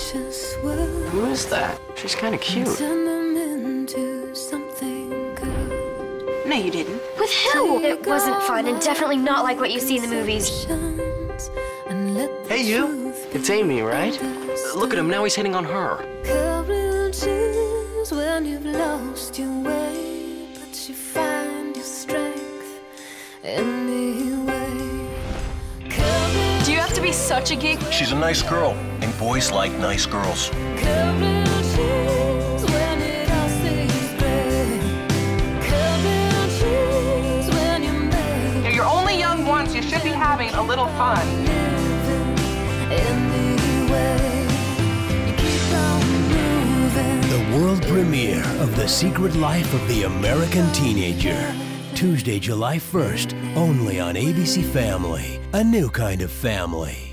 vicious world. Who is that? She's kind of cute. Turn them into something good. No, you didn't. With who? It wasn't fun and definitely not like what you see in the movies. And let the Hey, you. It's Amy, right? us. Uh, look at him, now he's hitting on her. When you've lost your way, but you find your strength anyway. Do you have to be such a geek? She's a nice girl, and boys like nice girls. courage is when it all seems gray. Courage is when you make You're only young once. You should be having a little fun. living anyway. You keep on moving. The world premiere of The Secret Life of the American Teenager. Tuesday, July 1st, only on ABC Family. A new kind of family.